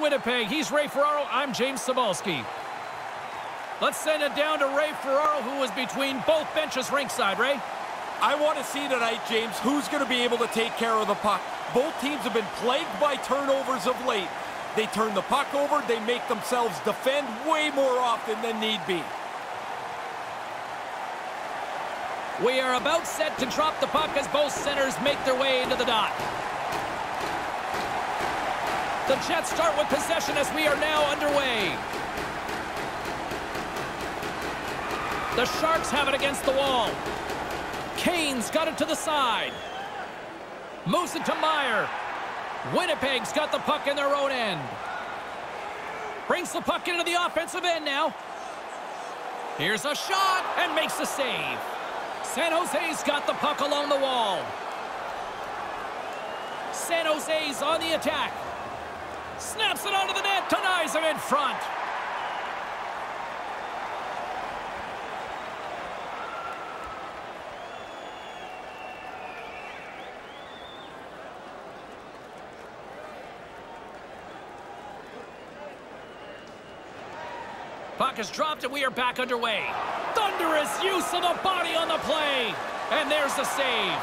Winnipeg. He's Ray Ferraro. I'm James Cybulski. Let's send it down to Ray Ferraro, who was between both benches ringside. Ray? I want to see tonight, James, who's going to be able to take care of the puck. Both teams have been plagued by turnovers of late. They turn the puck over, they make themselves defend way more often than need be. We are about set to drop the puck as both centers make their way into the dot. The Jets start with possession as we are now underway. The Sharks have it against the wall. Kane's got it to the side. Moves it to Meier. Winnipeg's got the puck in their own end. Brings the puck into the offensive end now. Here's a shot and makes a save. San Jose's got the puck along the wall. San Jose's on the attack. Snaps it onto the net. Denies him in front. Puck is dropped and we are back underway. Thunderous use of the body on the play. And there's the save.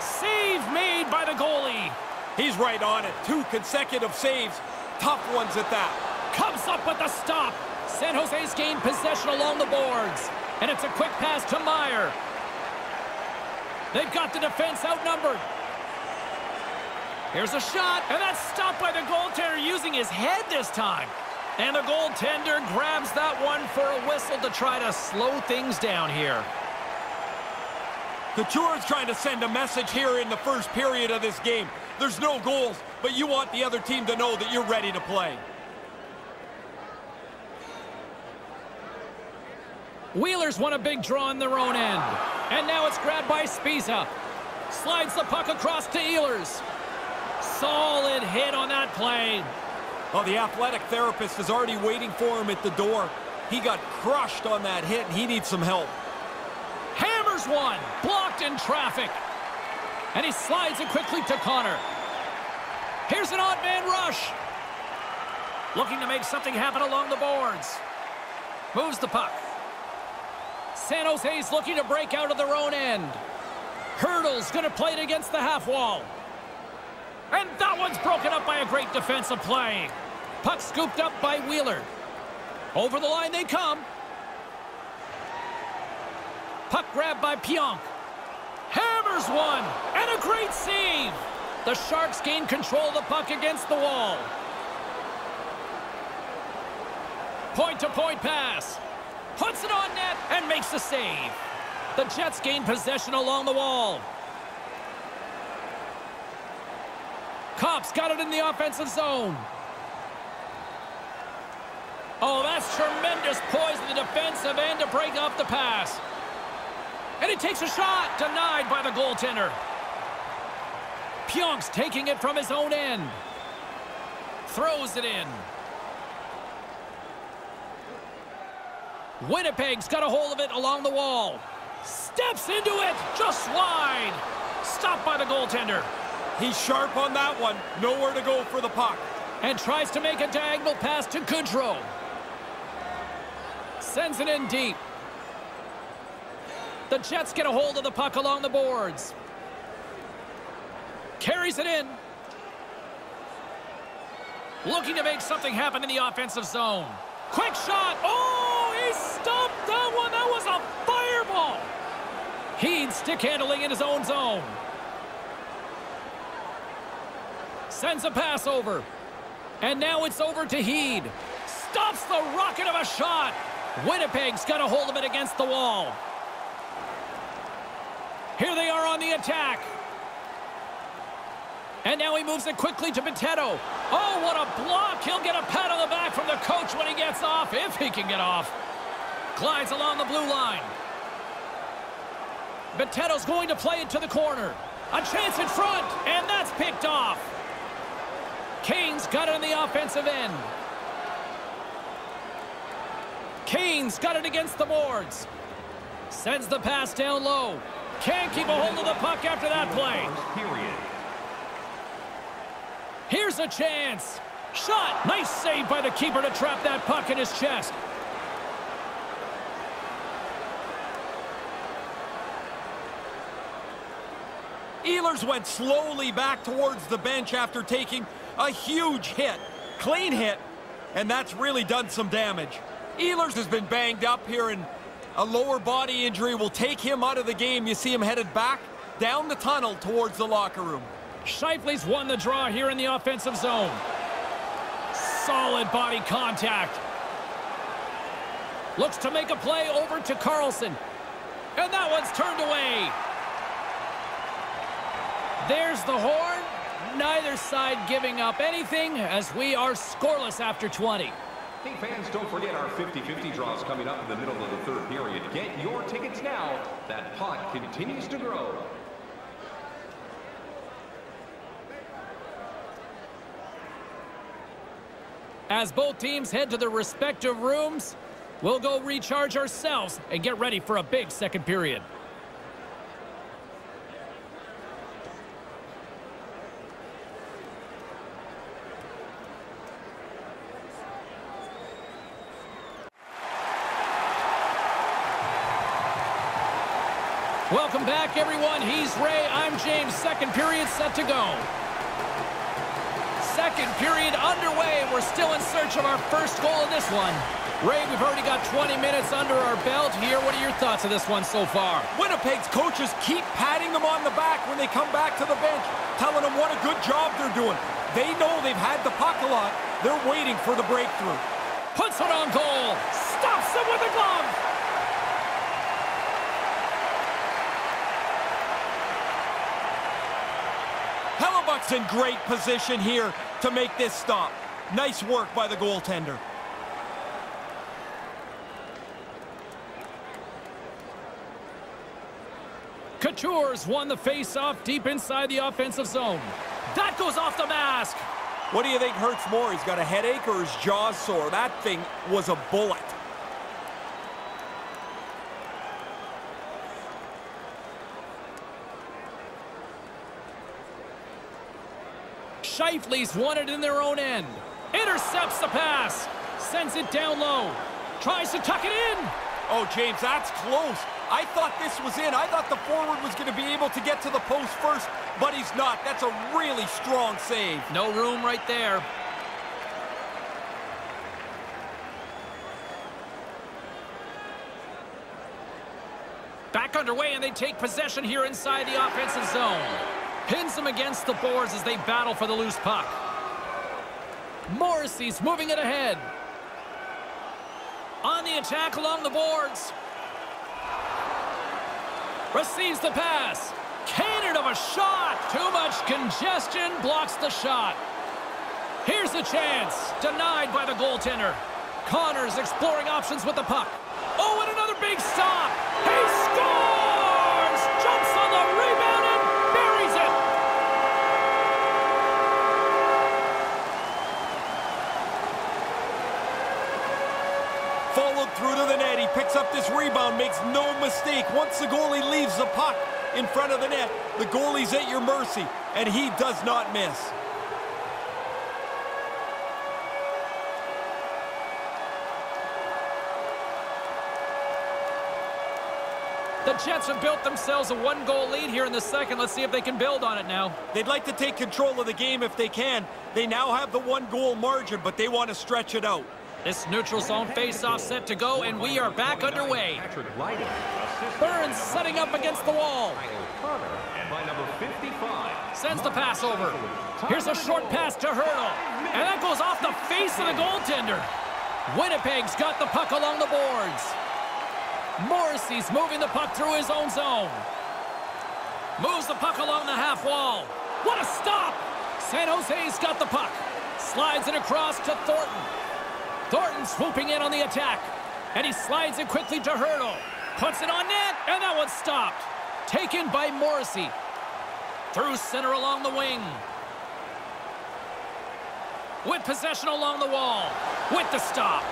Save made by the goalie. He's right on it. Two consecutive saves. Tough ones at that. Comes up with the stop. San Jose's gained possession along the boards. And it's a quick pass to Meier. They've got the defense outnumbered. Here's a shot, and that's stopped by the goaltender using his head this time. And the goaltender grabs that one for a whistle to try to slow things down here. Couture's trying to send a message here in the first period of this game. There's no goals, but you want the other team to know that you're ready to play. Wheeler's won a big draw in their own end. And now it's grabbed by Sbisa. Slides the puck across to Ehlers. Solid hit on that play. Oh, the athletic therapist is already waiting for him at the door. He got crushed on that hit, and he needs some help. Hammers one. Blocked in traffic. And he slides it quickly to Connor. Here's an odd man rush. Looking to make something happen along the boards. Moves the puck. San Jose's looking to break out of their own end. Hertl's going to play it against the half wall. And that one's broken up by a great defensive play. Puck scooped up by Wheeler. Over the line they come. Puck grabbed by Pionk. Hammers one. And a great save. The Sharks gain control of the puck against the wall. Point-to-point -point pass. Puts it on net and makes the save. The Jets gain possession along the wall. Copp's got it in the offensive zone. Oh, that's tremendous poise in the defensive end to break up the pass. And he takes a shot, denied by the goaltender. Pionk's taking it from his own end. Throws it in. Winnipeg's got a hold of it along the wall. Steps into it, just wide. Stopped by the goaltender. He's sharp on that one. Nowhere to go for the puck. And tries to make a diagonal pass to Goodrow. Sends it in deep. The Jets get a hold of the puck along the boards. Carries it in. Looking to make something happen in the offensive zone. Quick shot. Oh, he stopped that one. That was a fireball. Heed stick handling in his own zone. Sends a pass over. And now it's over to Heed. Stops the rocket of a shot. Winnipeg's got a hold of it against the wall. Here they are on the attack. And now he moves it quickly to Potato. Oh, what a block. He'll get a pat on the back from the coach when he gets off, if he can get off. Glides along the blue line. Potato's going to play it to the corner. A chance in front, and that's picked off. Kane's got it on the offensive end. Kane's got it against the boards. Sends the pass down low. Can't keep a hold of the puck after that play. Here's a chance. Shot! Nice save by the keeper to trap that puck in his chest. Ehlers went slowly back towards the bench after taking a huge hit. Clean hit, and that's really done some damage. Ehlers has been banged up here, and a lower body injury will take him out of the game. You see him headed back down the tunnel towards the locker room. Scheifele's won the draw here in the offensive zone. Solid body contact. Looks to make a play over to Karlsson. And that one's turned away. There's the horn. Neither side giving up anything as we are scoreless after 20. Hey fans, don't forget our 50-50 draws coming up in the middle of the third period. Get your tickets now. That pot continues to grow. As both teams head to their respective rooms, we'll go recharge ourselves and get ready for a big second period. Welcome back, everyone. He's Ray. I'm James. Second period set to go. Second period underway. We're still in search of our first goal in this one. Ray, we've already got 20 minutes under our belt here. What are your thoughts of this one so far? Winnipeg's coaches keep patting them on the back when they come back to the bench, telling them what a good job they're doing. They know they've had the puck a lot. They're waiting for the breakthrough. Puts it on goal. Stops him with a glove. Hellebuyck's in great position here to make this stop. Nice work by the goaltender. Couture's won the face-off deep inside the offensive zone. That goes off the mask. What do you think hurts more? He's got a headache or his jaw's sore? That thing was a bullet. Scheifele's won it in their own end. Intercepts the pass. Sends it down low. Tries to tuck it in. Oh, James, that's close. I thought this was in. I thought the forward was going to be able to get to the post first, but he's not. That's a really strong save. No room right there. Back underway, and they take possession here inside the offensive zone. Pins them against the boards as they battle for the loose puck. Morrissey's moving it ahead. On the attack along the boards. Receives the pass. Cannon of a shot. Too much congestion blocks the shot. Here's the chance. Denied by the goaltender. Connors exploring options with the puck. Oh, and another big stop. He scores! Jumps on the rebound and buries it. Followed through to the net. He picks up this rebound, makes no mistake. Once the goalie leaves the puck in front of the net, the goalie's at your mercy, and he does not miss. The Jets have built themselves a one-goal lead here in the second. Let's see if they can build on it now. They'd like to take control of the game if they can. They now have the one-goal margin, but they want to stretch it out. This neutral zone face-off set to go, and we are back underway. Burns setting up against the wall. Kyle and by number 55. Sends the pass over. Here's a short pass to Hertl. And that goes off the face of the goaltender. Winnipeg's got the puck along the boards. Morrissey's moving the puck through his own zone. Moves the puck along the half wall. What a stop! San Jose's got the puck. Slides it across to Thornton. Thornton swooping in on the attack. And he slides it quickly to Hertl. Puts it on net, and that one's stopped. Taken by Morrissey. Through center along the wing. With possession along the wall. With the stop.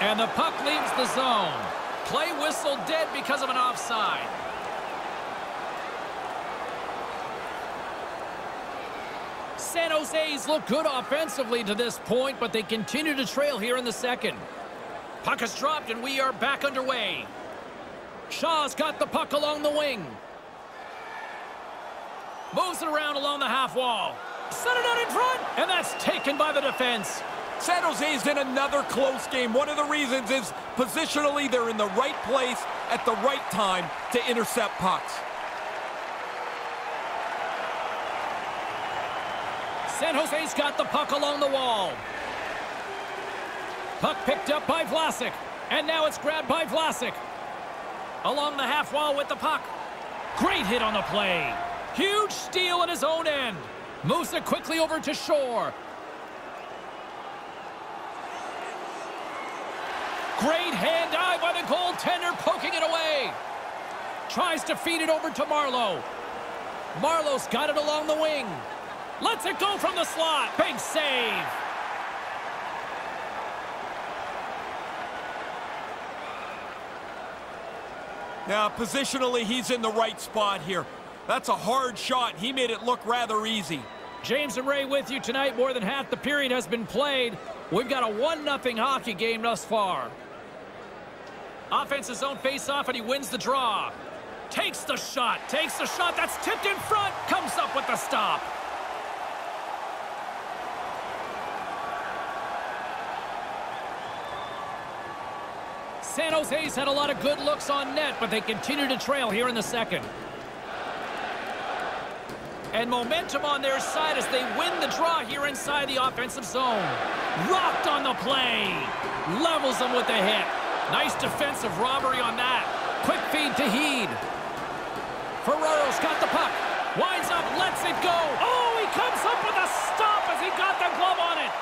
And the puck leaves the zone. Play whistle dead because of an offside. San Jose's look good offensively to this point, but they continue to trail here in the second. Puck is dropped, and we are back underway. Shaw's got the puck along the wing. Moves it around along the half wall. Set it out in front, and that's taken by the defense. San Jose's in another close game. One of the reasons is positionally they're in the right place at the right time to intercept pucks. San Jose's got the puck along the wall. Puck picked up by Vlasic. And now it's grabbed by Vlasic. Along the half wall with the puck. Great hit on the play. Huge steal at his own end. Moves it quickly over to Shore. Great hand eye by the goaltender, poking it away. Tries to feed it over to Marleau. Marleau's got it along the wing. Lets it go from the slot. Big save. Now, positionally, he's in the right spot here. That's a hard shot. He made it look rather easy. James and Ray with you tonight. More than half the period has been played. We've got a 1-0 hockey game thus far. Offense's zone face-off, and he wins the draw. Takes the shot. Takes the shot. That's tipped in front. Comes up with the stop. San Jose's had a lot of good looks on net, but they continue to trail here in the second. And momentum on their side as they win the draw here inside the offensive zone. Rocked on the play. Levels them with the hit. Nice defensive robbery on that. Quick feed to Heed. Ferraro's got the puck. Winds up, lets it go. Oh, he comes up with a stop as he got the glove on it.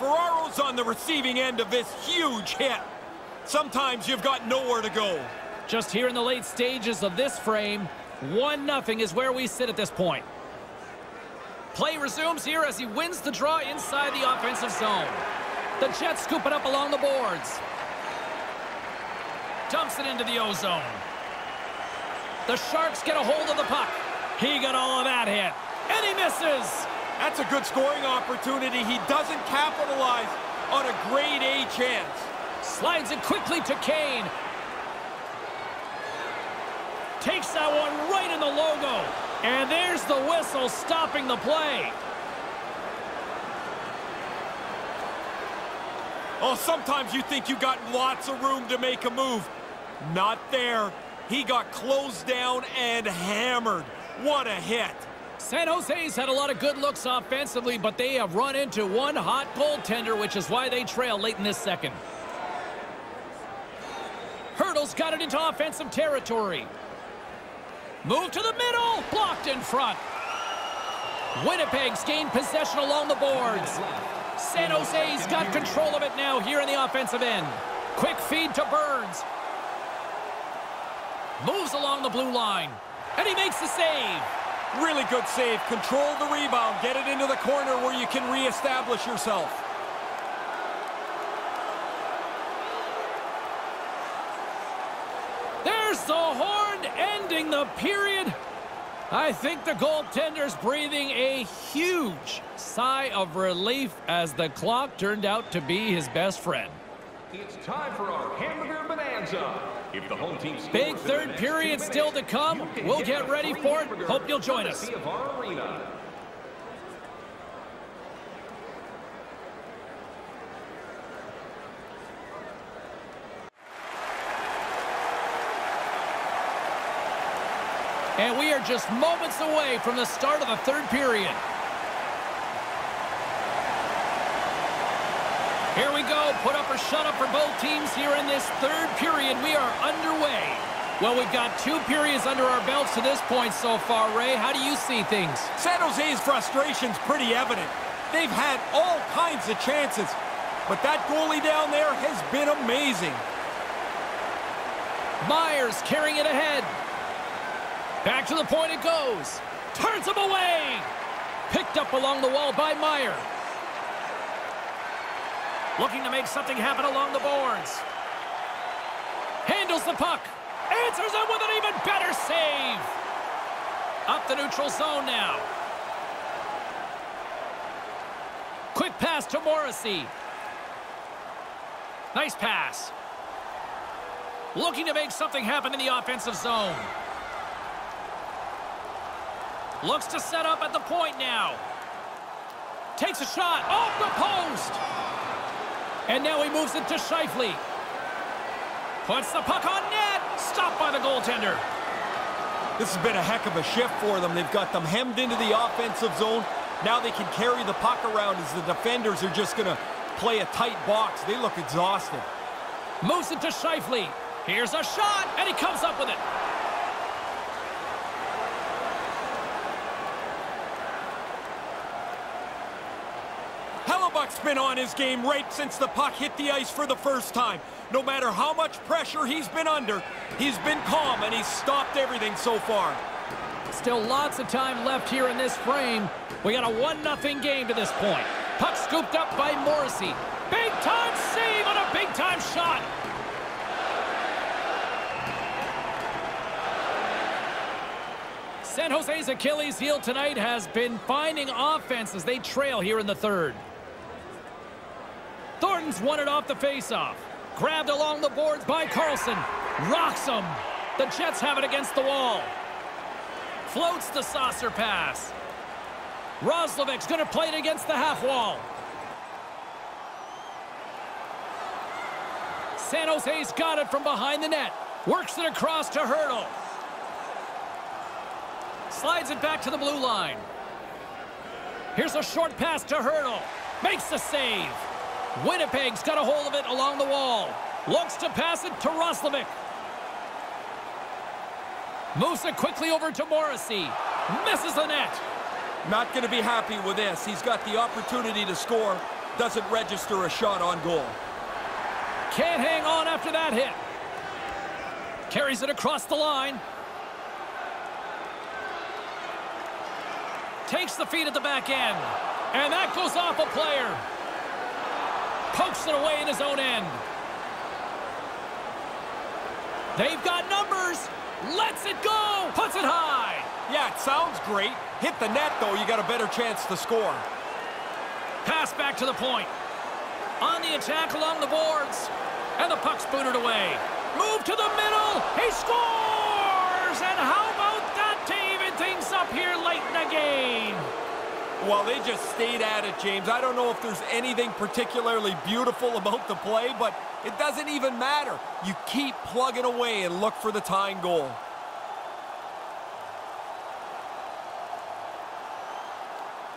Ferraro's on the receiving end of this huge hit. Sometimes you've got nowhere to go. Just here in the late stages of this frame, 1-0 is where we sit at this point. Play resumes here as he wins the draw inside the offensive zone. The Jets scoop it up along the boards. Dumps it into the O-zone. The Sharks get a hold of the puck. He got all of that hit. And he misses. That's a good scoring opportunity. He doesn't capitalize on a grade A chance. Slides it quickly to Kane. Takes that one right in the logo. And there's the whistle stopping the play. Oh, sometimes you think you got lots of room to make a move. Not there. He got closed down and hammered. What a hit. San Jose's had a lot of good looks offensively, but they have run into one hot goaltender, which is why they trail late in this second. Hertl's got it into offensive territory. Move to the middle, blocked in front. Winnipeg's gained possession along the boards. San Jose's got control of it now here in the offensive end. Quick feed to Burns. Moves along the blue line. And he makes the save. Really good save. Control the rebound. Get it into the corner where you can reestablish yourself. There's the horn ending the period. I think the goaltender's breathing a huge sigh of relief as the clock turned out to be his best friend. It's time for our hamburger bonanza. If the home team Big third period still to come. We'll get ready for it. Hope you'll join us. Of our arena. And we are just moments away from the start of the third period. Here we go. Put up or shut up for both teams here in this third period. We are underway. Well, we've got two periods under our belts to this point so far, Ray. How do you see things? San Jose's frustration's pretty evident. They've had all kinds of chances, but that goalie down there has been amazing. Myers carrying it ahead. Back to the point it goes. Turns him away. Picked up along the wall by Meier. Looking to make something happen along the boards. Handles the puck. Answers it with an even better save. Up the neutral zone now. Quick pass to Morrissey. Nice pass. Looking to make something happen in the offensive zone. Looks to set up at the point now. Takes a shot off the post. And now he moves it to Scheifele. Puts the puck on net. Stopped by the goaltender. This has been a heck of a shift for them. They've got them hemmed into the offensive zone. Now they can carry the puck around as the defenders are just going to play a tight box. They look exhausted. Moves it to Scheifele. Here's a shot, and he comes up with it. Been on his game right since the puck hit the ice for the first time. No matter how much pressure he's been under, he's been calm and he's stopped everything so far. Still lots of time left here in this frame. We got a 1-0 game to this point. Puck scooped up by Morrissey. Big time save on a big time shot. San Jose's Achilles heel tonight has been finding offense as they trail here in the third. Thornton's won it off the faceoff. Grabbed along the boards by Karlsson. Rocks him. The Jets have it against the wall. Floats the saucer pass. Roslovic's going to play it against the half wall. San Jose's got it from behind the net. Works it across to Hertl. Slides it back to the blue line. Here's a short pass to Hertl. Makes the save. Winnipeg's got a hold of it along the wall. Looks to pass it to Roslovic. Moves it quickly over to Morrissey. Misses the net. Not going to be happy with this. He's got the opportunity to score. Doesn't register a shot on goal. Can't hang on after that hit. Carries it across the line. Takes the feed at the back end. And that goes off a player. Pokes it away in his own end. They've got numbers. Lets it go. Puts it high. Yeah, it sounds great. Hit the net, though, you got a better chance to score. Pass back to the point. On the attack along the boards. And the puck's booted away. Move to the middle. He scores! And how about that to even things up here late in the game? Well, they just stayed at it, James. I don't know if there's anything particularly beautiful about the play, but it doesn't even matter. You keep plugging away and look for the tying goal.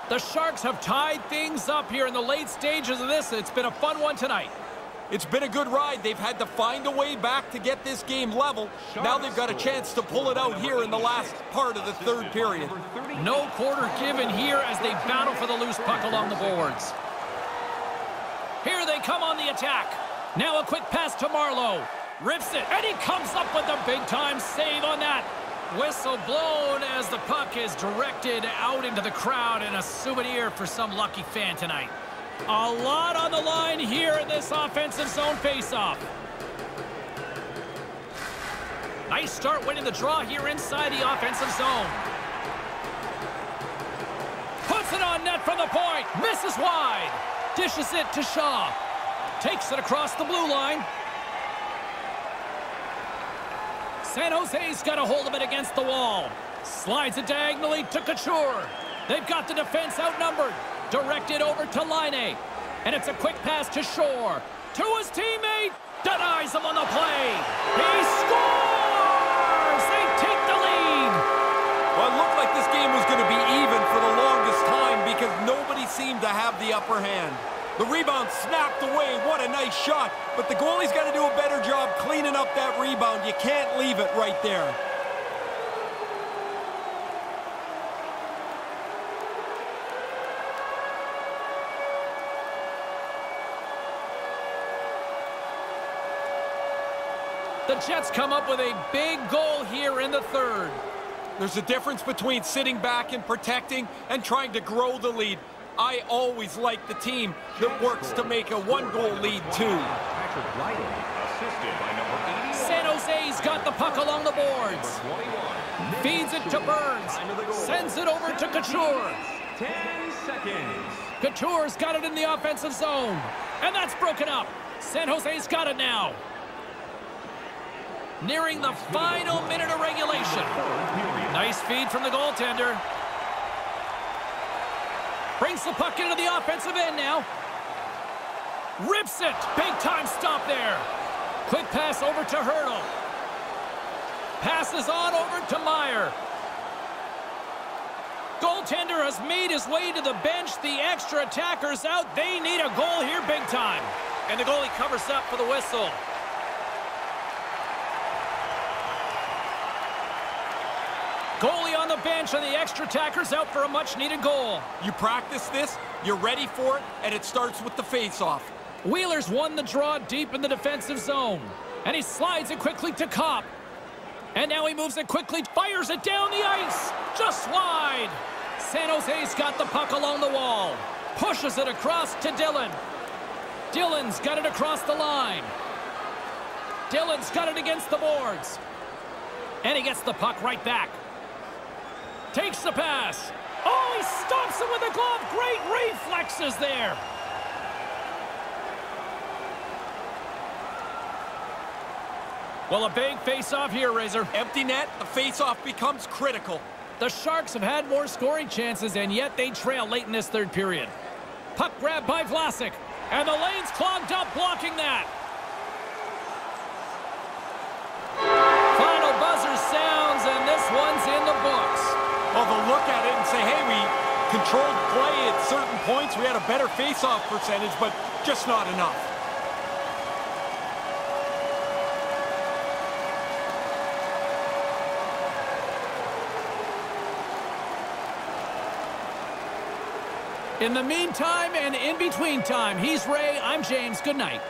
The Sharks have tied things up here in the late stages of this. It's been a fun one tonight. It's been a good ride. They've had to find a way back to get this game level. Now they've got a chance to pull it out here in the last part of the third period. No quarter given here as they battle for the loose puck along the boards. Here they come on the attack. Now a quick pass to Marleau. Rips it, and he comes up with a big-time save on that. Whistle blown as the puck is directed out into the crowd and a souvenir for some lucky fan tonight. A lot on the line here in this offensive zone faceoff. Nice start winning the draw here inside the offensive zone. Puts it on net from the point. Misses wide. Dishes it to Shaw. Takes it across the blue line. San Jose's got a hold of it against the wall. Slides it diagonally to Couture. They've got the defense outnumbered. Directed over to Laine. And it's a quick pass to Shore. To his teammate. Denies him on the play. He scores! They take the lead. Well, it looked like this game was going to be even for the longest time because nobody seemed to have the upper hand. The rebound snapped away. What a nice shot. But the goalie's got to do a better job cleaning up that rebound. You can't leave it right there. The Jets come up with a big goal here in the third. There's a difference between sitting back and protecting and trying to grow the lead. I always like the team that works to make a one-goal lead, too. San Jose's got the puck along the boards. Feeds it to Burns. Sends it over to Couture. 10 seconds. Couture's got it in the offensive zone. And that's broken up. San Jose's got it now. Nearing the final minute of regulation. Nice feed from the goaltender. Brings the puck into the offensive end now. Rips it. Big time stop there. Quick pass over to Hertl. Passes on over to Meier. Goaltender has made his way to the bench. The extra attackers out. They need a goal here big time. And the goalie covers up for the whistle. Goalie on the bench and the extra attackers out for a much-needed goal. You practice this, you're ready for it, and it starts with the face-off. Wheeler's won the draw deep in the defensive zone. And he slides it quickly to Copp. And now he moves it quickly, fires it down the ice. Just wide. San Jose's got the puck along the wall. Pushes it across to Dillon. Dillon's got it across the line. Dillon's got it against the boards. And he gets the puck right back. Takes the pass. Oh, he stops it with a glove. Great reflexes there. Well, a big face-off here, Razor. Empty net, the face-off becomes critical. The Sharks have had more scoring chances, and yet they trail late in this third period. Puck grab by Vlasic, and the lane's clogged up blocking that. Controlled play at certain points. We had a better face-off percentage, but just not enough. In the meantime and in between time, he's Ray, I'm James. Good night.